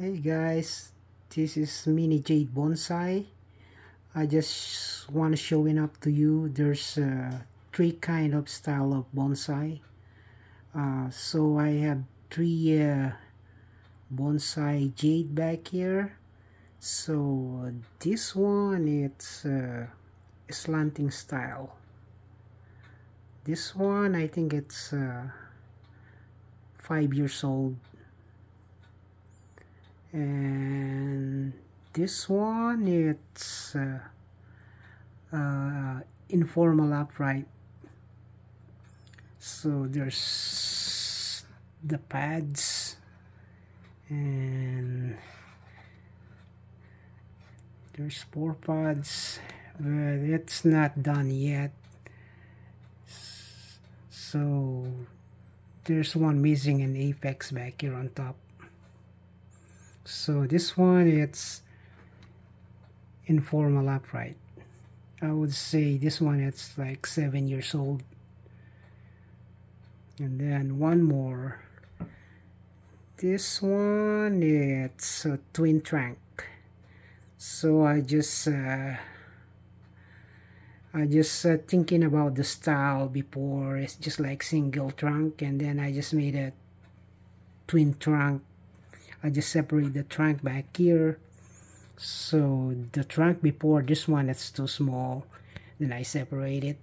Hey guys, this is Mini Jade Bonsai. I just want to showing up to you. There's uh, three kind of style of bonsai. Uh, so I have three uh, bonsai jade back here. So uh, this one it's uh, slanting style. This one I think it's uh, five years old and this one it's uh, uh, informal upright. So there's the pads and there's four pads but it's not done yet. So there's one missing an apex back here on top so this one it's informal upright. I would say this one it's like seven years old. And then one more. This one it's a twin trunk. So I just uh, I just uh, thinking about the style before. It's just like single trunk and then I just made a twin trunk I just separate the trunk back here. So the trunk before this one that's too small. Then I separate it.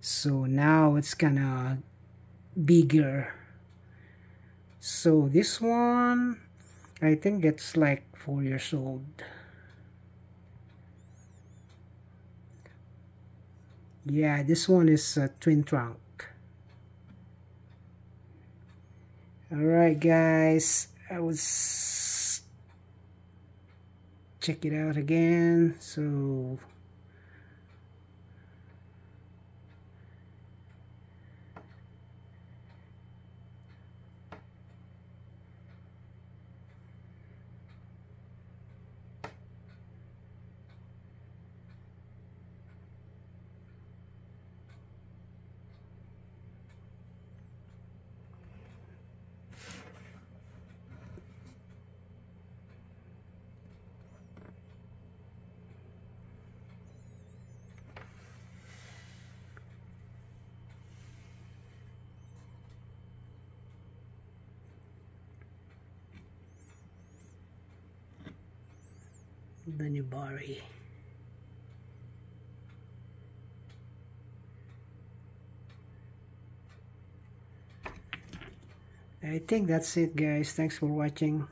So now it's kinda bigger. So this one I think it's like four years old. Yeah this one is a twin trunk. Alright guys I was check it out again. So Danibari. I think that's it guys. Thanks for watching.